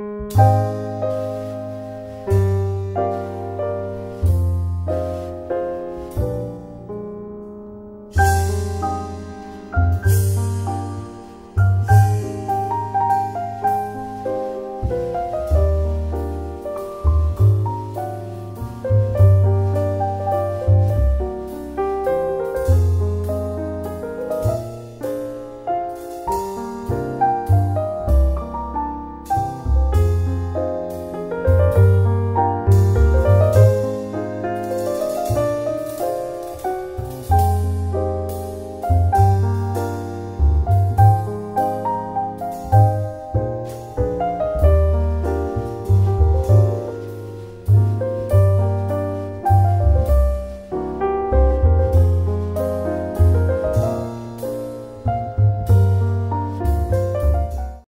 Música